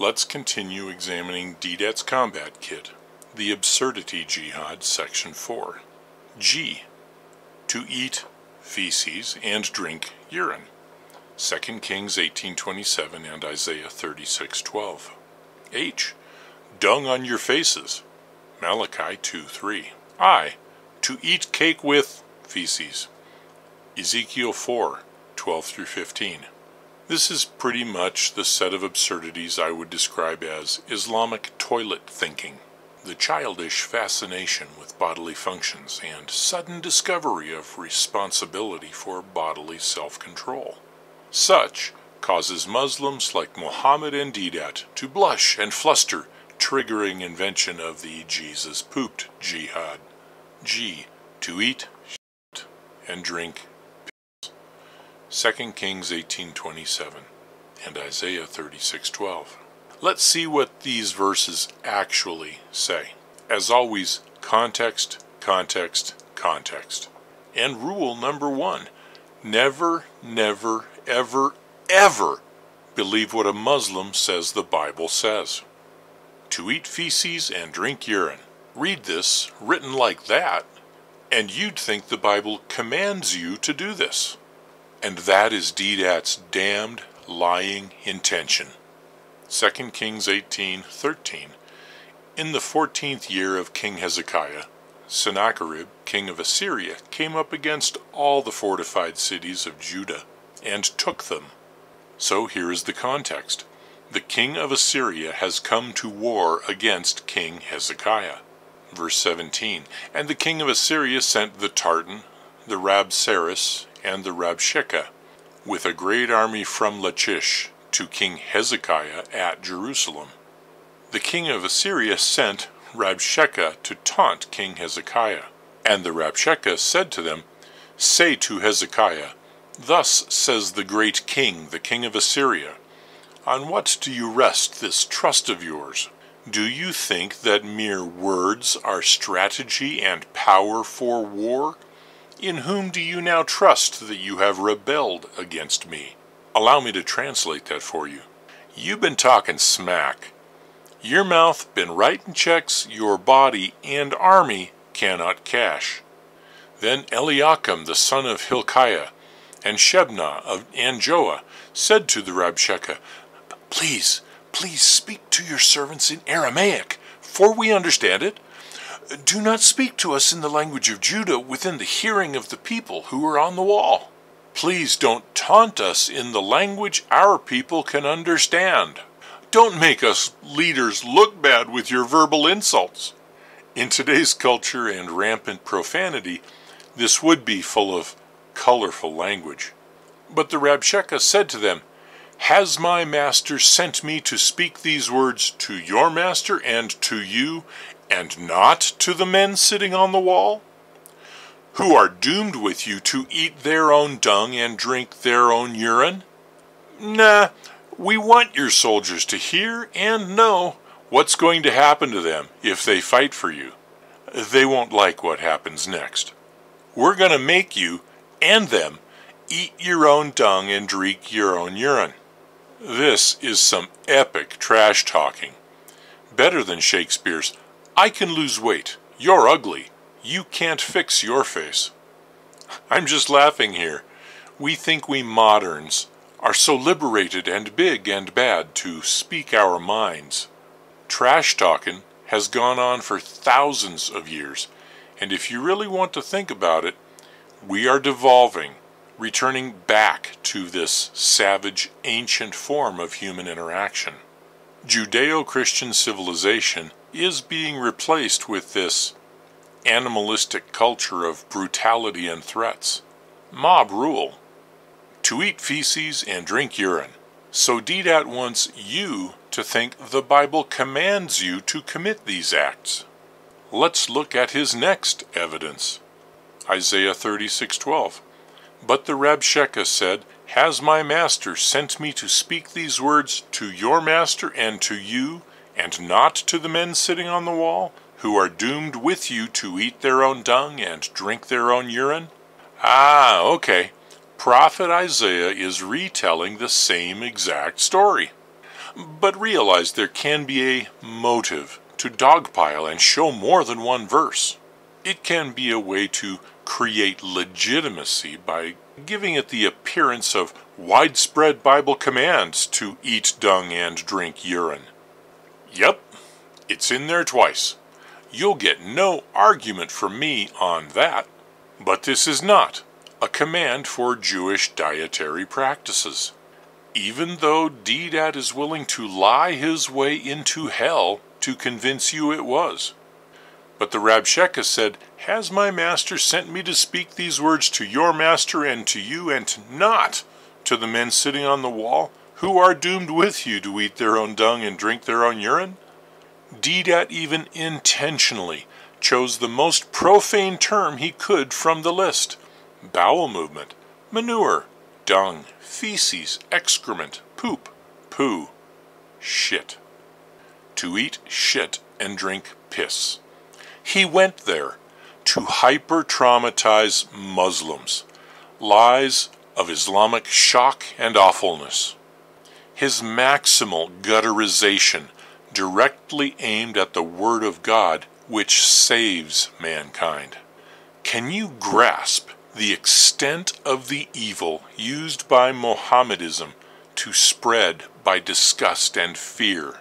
Let's continue examining Deedat's combat kit, the Absurdity Jihad, Section 4. G. To eat feces and drink urine. 2 Kings 18:27 and Isaiah 36:12. H. Dung on your faces. Malachi 2:3. I. To eat cake with feces. Ezekiel 4:12 through 15. This is pretty much the set of absurdities I would describe as Islamic toilet thinking. The childish fascination with bodily functions and sudden discovery of responsibility for bodily self-control. Such causes Muslims like Muhammad and Deedat to blush and fluster, triggering invention of the Jesus pooped jihad. G. To eat and drink 2 Kings 18:27 and Isaiah 36:12. Let's see what these verses actually say. As always, context, context, context. And rule number 1, never never ever ever believe what a Muslim says the Bible says. To eat feces and drink urine. Read this written like that, and you'd think the Bible commands you to do this. And that is Deedat's damned lying intention. 2 Kings 18:13. In the fourteenth year of King Hezekiah, Sennacherib, king of Assyria, came up against all the fortified cities of Judah and took them. So here is the context. The king of Assyria has come to war against King Hezekiah. Verse 17. And the king of Assyria sent the Tartan, the Rabsaris, and the Rabshakeh, with a great army from Lachish to King Hezekiah at Jerusalem. The king of Assyria sent Rabshakeh to taunt King Hezekiah. And the Rabshakeh said to them, Say to Hezekiah, Thus says the great king, the king of Assyria, On what do you rest this trust of yours? Do you think that mere words are strategy and power for war? In whom do you now trust that you have rebelled against me? Allow me to translate that for you. You've been talking smack. Your mouth been writing checks your body and army cannot cash. Then Eliakim the son of Hilkiah and Shebna of Anjoah said to the Rabshakeh, Please, please speak to your servants in Aramaic, for we understand it. Do not speak to us in the language of Judah within the hearing of the people who are on the wall. Please don't taunt us in the language our people can understand. Don't make us leaders look bad with your verbal insults. In today's culture and rampant profanity, this would be full of colorful language. But the Rabshakeh said to them, Has my master sent me to speak these words to your master and to you, and not to the men sitting on the wall, who are doomed with you to eat their own dung and drink their own urine? Nah, we want your soldiers to hear and know what's going to happen to them if they fight for you. They won't like what happens next. We're going to make you and them eat your own dung and drink your own urine. This is some epic trash talking. Better than Shakespeare's I can lose weight. You're ugly. You can't fix your face. I'm just laughing here. We think we moderns are so liberated and big and bad to speak our minds. Trash talking has gone on for thousands of years, and if you really want to think about it, we are devolving, returning back to this savage, ancient form of human interaction. Judeo Christian civilization is being replaced with this animalistic culture of brutality and threats. Mob rule. To eat feces and drink urine. So Deedat wants you to think the Bible commands you to commit these acts. Let's look at his next evidence. Isaiah 36:12. But the Rabshakeh said, Has my master sent me to speak these words to your master and to you, and not to the men sitting on the wall, who are doomed with you to eat their own dung and drink their own urine? Ah, okay. Prophet Isaiah is retelling the same exact story. but realize there can be a motive to dogpile and show more than one verse. It can be a way to create legitimacy by giving it the appearance of widespread Bible commands to eat dung and drink urine. Yep, it's in there twice. You'll get no argument from me on that. But this is not a command for Jewish dietary practices. Even though Deedat is willing to lie his way into hell to convince you it was. But the Rabshakeh said, Has my master sent me to speak these words to your master and to you, and not to the men sitting on the wall, who are doomed with you to eat their own dung and drink their own urine? Deedat even intentionally chose the most profane term he could from the list bowel movement, manure, dung, feces, excrement, poop, poo, shit. To eat shit and drink piss. He went there to hyper traumatize Muslims. Lies of Islamic shock and awfulness. His maximal gutterization directly aimed at the Word of God which saves mankind. Can you grasp the extent of the evil used by Mohammedism to spread by disgust and fear?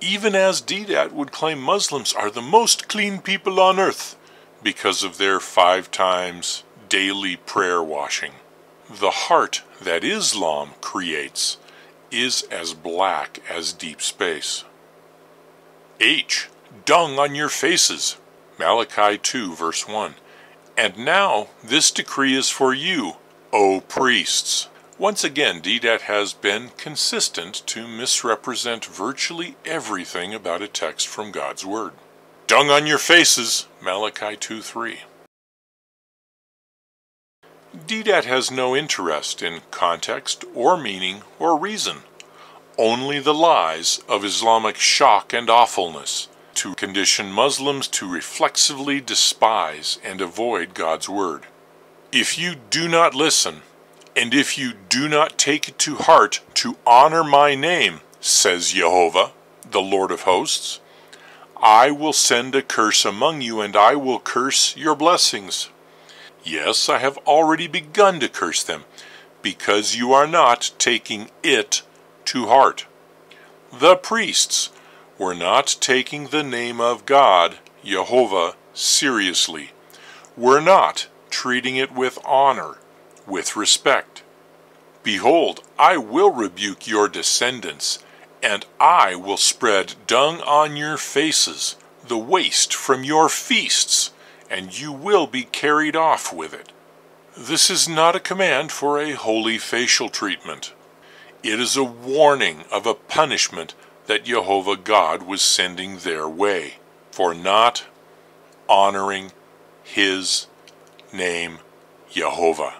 Even as Deedat would claim Muslims are the most clean people on earth because of their five times daily prayer washing. The heart that Islam creates is as black as deep space. H. Dung on your faces. Malachi 2, verse 1. And now this decree is for you, O priests. Once again, Deedat has been consistent to misrepresent virtually everything about a text from God's Word. Dung on your faces, Malachi 2 3. Deedat has no interest in context or meaning or reason, only the lies of Islamic shock and awfulness to condition Muslims to reflexively despise and avoid God's Word. If you do not listen, and if you do not take it to heart to honor my name, says Jehovah, the Lord of hosts, I will send a curse among you, and I will curse your blessings. Yes, I have already begun to curse them, because you are not taking it to heart. The priests were not taking the name of God, Jehovah, seriously, were not treating it with honor, with respect. Behold, I will rebuke your descendants, and I will spread dung on your faces, the waste from your feasts and you will be carried off with it. This is not a command for a holy facial treatment. It is a warning of a punishment that Jehovah God was sending their way for not honoring his name, Jehovah.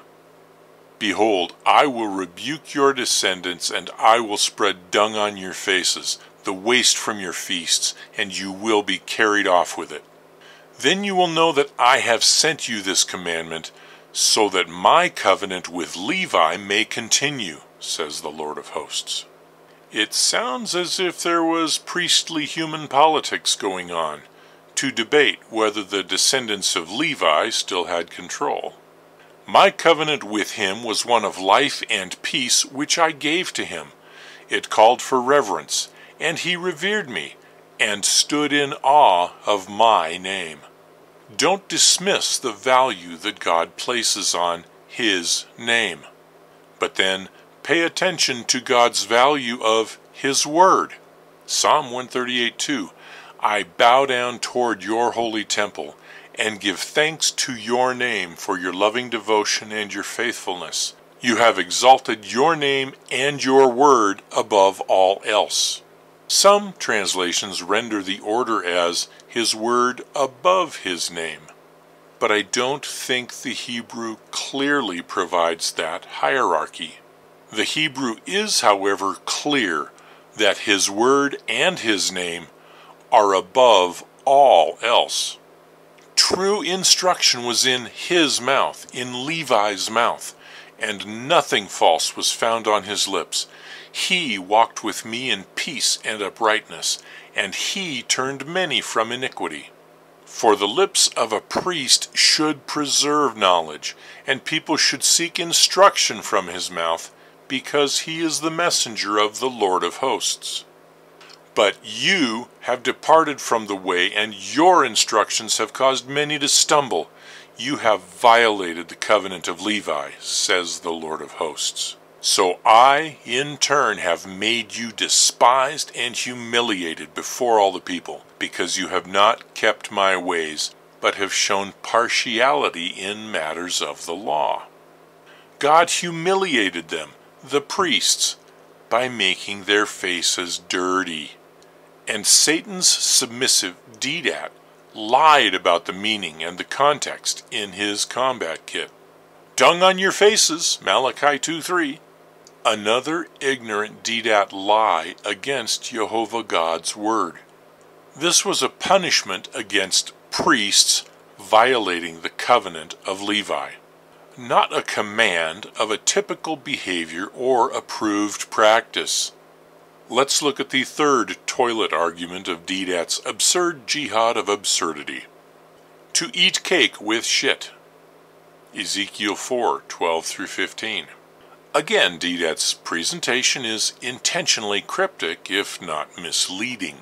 Behold, I will rebuke your descendants, and I will spread dung on your faces, the waste from your feasts, and you will be carried off with it. Then you will know that I have sent you this commandment, so that my covenant with Levi may continue, says the Lord of hosts. It sounds as if there was priestly human politics going on, to debate whether the descendants of Levi still had control. My covenant with him was one of life and peace which I gave to him. It called for reverence, and he revered me, and stood in awe of my name. Don't dismiss the value that God places on His name, but then pay attention to God's value of His Word. Psalm 138 2 I bow down toward your holy temple and give thanks to your name for your loving devotion and your faithfulness. You have exalted your name and your word above all else. Some translations render the order as his word above his name, but I don't think the Hebrew clearly provides that hierarchy. The Hebrew is, however, clear that his word and his name are above all else. True instruction was in his mouth, in Levi's mouth, and nothing false was found on his lips. He walked with me in peace and uprightness, and he turned many from iniquity. For the lips of a priest should preserve knowledge, and people should seek instruction from his mouth, because he is the messenger of the Lord of hosts. But you have departed from the way, and your instructions have caused many to stumble. You have violated the covenant of Levi, says the Lord of hosts. So I, in turn, have made you despised and humiliated before all the people, because you have not kept my ways, but have shown partiality in matters of the law. God humiliated them, the priests, by making their faces dirty. And Satan's submissive Deedat lied about the meaning and the context in his combat kit. Dung on your faces, Malachi 2:3. Another ignorant Deedat lie against Jehovah God's word. This was a punishment against priests violating the covenant of Levi, not a command of a typical behavior or approved practice. Let's look at the third toilet argument of Deedat's absurd jihad of absurdity. To eat cake with shit. Ezekiel 4 12 through 15. Again, Deedat's presentation is intentionally cryptic, if not misleading.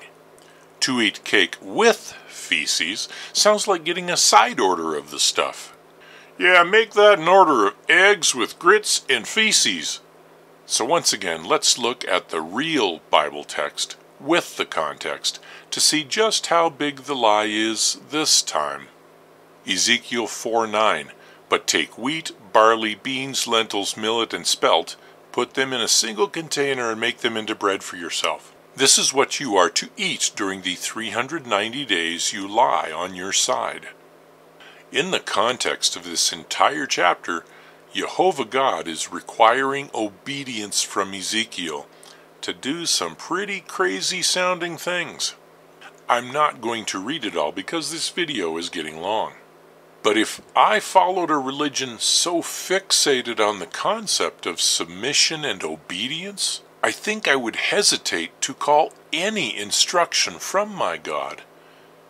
To eat cake with feces sounds like getting a side order of the stuff. Yeah, make that an order of eggs with grits and feces. So once again, let's look at the real Bible text with the context to see just how big the lie is this time. Ezekiel 4 9. But take wheat, barley, beans, lentils, millet, and spelt, put them in a single container, and make them into bread for yourself. This is what you are to eat during the 390 days you lie on your side. In the context of this entire chapter, Jehovah God is requiring obedience from Ezekiel to do some pretty crazy sounding things. I'm not going to read it all because this video is getting long. But if I followed a religion so fixated on the concept of submission and obedience, I think I would hesitate to call any instruction from my God,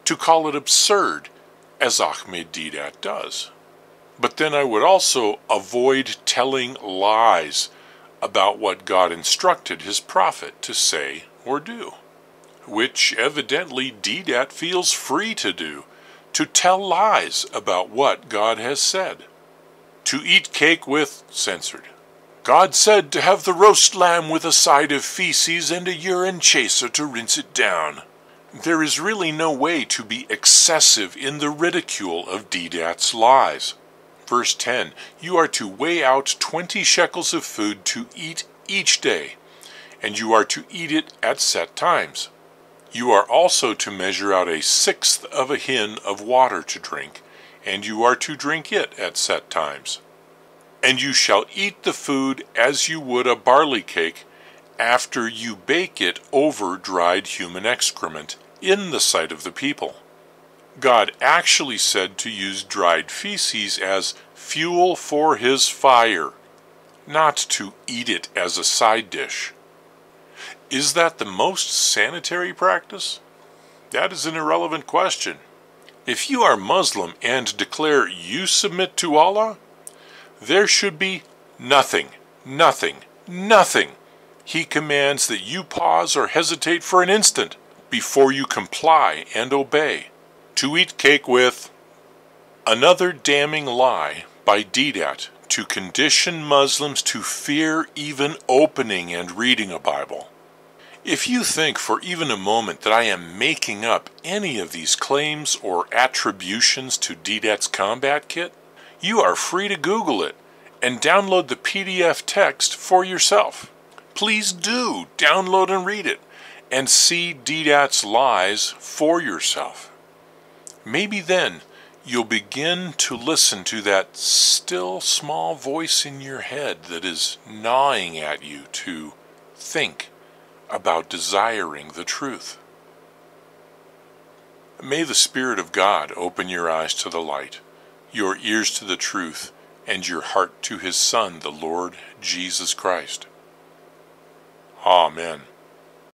to call it absurd, as Ahmed Deedat does. But then I would also avoid telling lies about what God instructed his prophet to say or do, which evidently Deedat feels free to do, to tell lies about what God has said. To eat cake with censored. God said to have the roast lamb with a side of feces and a urine chaser to rinse it down. There is really no way to be excessive in the ridicule of Deedat's lies. Verse 10 You are to weigh out twenty shekels of food to eat each day, and you are to eat it at set times. You are also to measure out a sixth of a hin of water to drink, and you are to drink it at set times. And you shall eat the food as you would a barley cake, after you bake it over dried human excrement, in the sight of the people. God actually said to use dried feces as fuel for his fire, not to eat it as a side dish. Is that the most sanitary practice? That is an irrelevant question. If you are Muslim and declare you submit to Allah, there should be nothing, nothing, nothing. He commands that you pause or hesitate for an instant before you comply and obey to eat cake with another damning lie by Deedat to condition Muslims to fear even opening and reading a Bible. If you think for even a moment that I am making up any of these claims or attributions to Deedat's combat kit, you are free to Google it and download the PDF text for yourself. Please do download and read it and see Deedat's lies for yourself. Maybe then you'll begin to listen to that still small voice in your head that is gnawing at you to think about desiring the truth. May the Spirit of God open your eyes to the light, your ears to the truth, and your heart to His Son, the Lord Jesus Christ. Amen.